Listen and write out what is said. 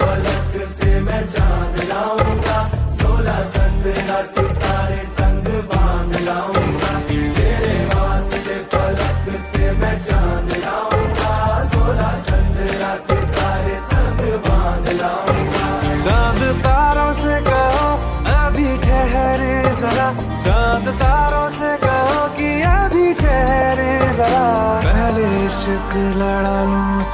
पलक से मैं जान लाऊँगा, सोलह संद्रा सितारे संग बाँध लाऊँगा। तेरे वास्ते पलक से मैं जान लाऊँगा, सोलह संद्रा सितारे संग बाँध लाऊँगा। चाँद तारों से कहो, अभी ठहरे जरा। चाँद तारों से कहो कि अभी ठहरे जरा। पहले इश्क लड़ा लूँ